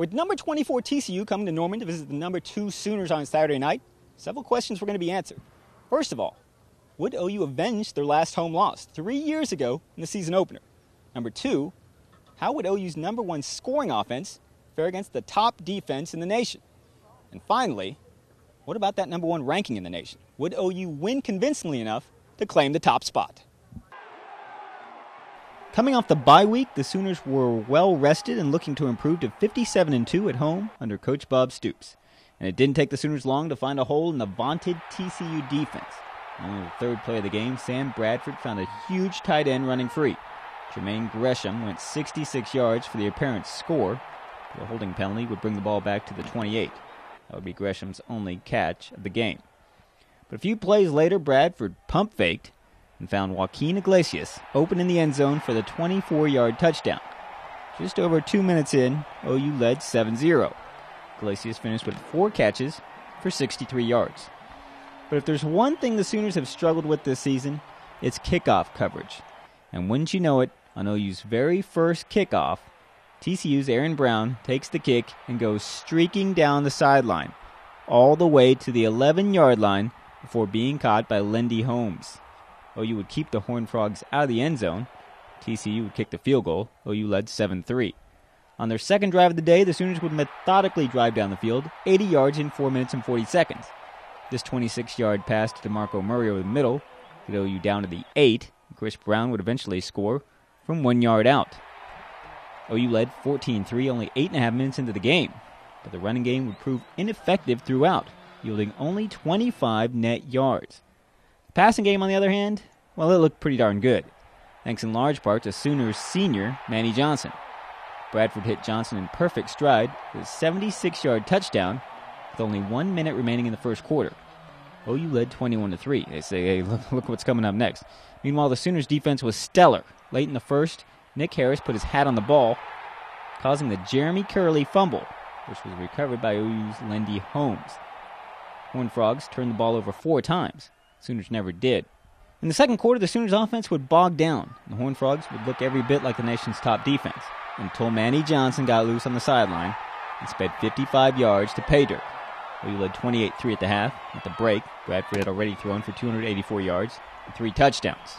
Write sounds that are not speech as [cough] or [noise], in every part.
With number 24 TCU coming to Norman to visit the number 2 Sooners on Saturday night, several questions were going to be answered. First of all, would OU avenge their last home loss three years ago in the season opener? Number two, how would OU's number one scoring offense fare against the top defense in the nation? And finally, what about that number one ranking in the nation? Would OU win convincingly enough to claim the top spot? Coming off the bye week, the Sooners were well rested and looking to improve to 57 and 2 at home under coach Bob Stoops. And it didn't take the Sooners long to find a hole in the vaunted TCU defense. On the third play of the game, Sam Bradford found a huge tight end running free. Jermaine Gresham went 66 yards for the apparent score. The holding penalty would bring the ball back to the 28. That would be Gresham's only catch of the game. But a few plays later, Bradford pump faked and found Juaquin Iglesias open in the end zone for the 24 yard touchdown. Just over two minutes in, OU led 7 0. Iglesias finished with four catches for 63 yards. But if there's one thing the Sooners have struggled with this season, it's kickoff coverage. And wouldn't you know it, on OU's very first kickoff, TCU's Aaron Brown takes the kick and goes streaking down the sideline, all the way to the 11 yard line before being caught by Lindy Holmes. Oh, OU would keep the Horned Frogs out of the end zone. TCU would kick the field goal. Oh, OU led 7 3. On their second drive of the day, the Sooners would methodically drive down the field, 80 yards in 4 minutes and 40 seconds. This 26 yard pass to DeMarco Murray over the middle could OU down to the 8. Chris Brown would eventually score from one yard out. OU led 14 3 only 8.5 minutes into the game, but the running game would prove ineffective throughout, yielding only 25 net yards. Passing game, on the other hand, well, it looked pretty darn good, thanks in large part to Sooners senior Manny Johnson. Bradford hit Johnson in perfect stride with a 76 yard touchdown with only one minute remaining in the first quarter. OU led 21 to 3. They say, hey, [laughs] look, look what's coming up next. Meanwhile, the Sooners' defense was stellar. Late in the first, Nic Harris put his hat on the ball, causing the Jeremy Kerley fumble, which was recovered by OU's Lindy Holmes. Horned Frogs turned the ball over four times. Sooners never did. In the second quarter, the Sooners' offense would bog down. The Horned Frogs would look every bit like the nation's top defense until Manny Johnson got loose on the sideline and sped 55 yards to pay dirt. We led 28 3 at the half. At the break, Bradford had already thrown for 284 yards and three touchdowns.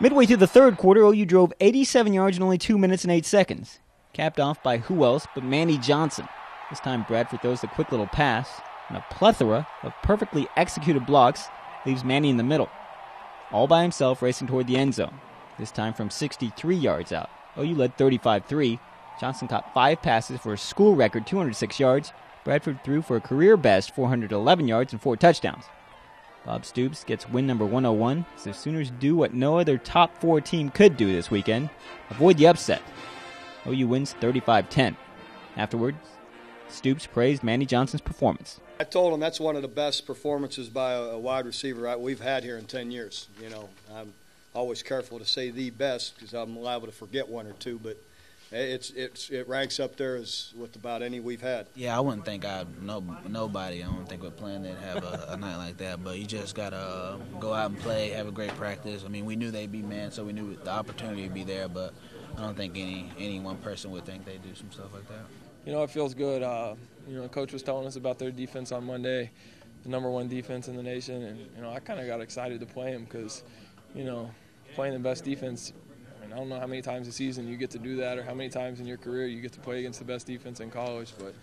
Midway through the third quarter, OU drove 87 yards in only 2 minutes and 8 seconds, capped off by who else but Manny Johnson. This time, Bradford throws the quick little pass, and a plethora of perfectly executed blocks leaves Manny in the middle, all by himself racing toward the end zone, this time from 63 yards out. OU led 35 3. Johnson caught five passes for a school record 206 yards Bradford threw for a career best 411 yards and four touchdowns. Bob Stoops gets win number 101 as the Sooners do what no other top four team could do this weekend avoid the upset. OU wins 35 10. Afterwards, Stoops praised Manny Johnson's performance. I told him that's one of the best performances by a, wide receiver we've had here in 10 years. You know, I'm always careful to say the best because I'm liable to forget one or two, but it's it's it ranks up there as with about any we've had. Yeah, I wouldn't think I no nobody. I don't think we're planning to have a, a night like that. But you just gotta uh, go out and play, have a great practice. I mean, we knew they'd be man, so we knew the opportunity would be there. But I don't think any any one person would think they'd do some stuff like that. You know, it feels good. Uh, you know, coach was telling us about their defense on Monday, the number one defense in the nation, and you know, I kind of got excited to play them because, you know, playing the best defense I mean, I don't know how many times a season you get to do that or how many times in your career you get to play against the best defense in college, but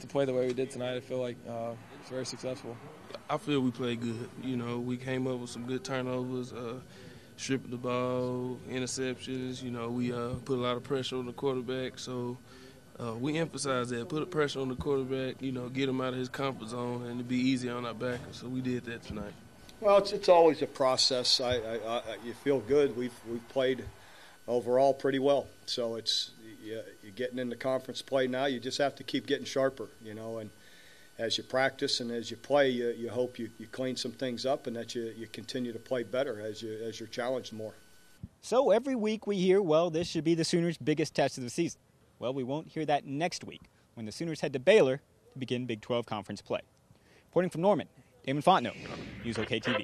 to play the way we did tonight, I feel like uh, it's very successful. I feel we played good. You know, we came up with some good turnovers, uh, stripping the ball, interceptions. You know, we uh, put a lot of pressure on the quarterback, so uh, we emphasize that. Put a pressure on the quarterback, you know, get him out of his comfort zone, and to be easy on our backers. So we did that tonight. Well, it's, it's always a process. I, I, I, you feel good. We've we've played – overall pretty well. So it's you're getting into conference play now. You just have to keep getting sharper, you know. And as you practice and as you play, you, you hope you, you clean some things up and that you, you continue to play better as you as you're challenged more. So every week we hear, well, this should be the Sooners' biggest test of the season. Well, we won't hear that next week when the Sooners head to Baylor to begin Big 12 conference play. Reporting from Norman, Damon Fontenot, News OK TV.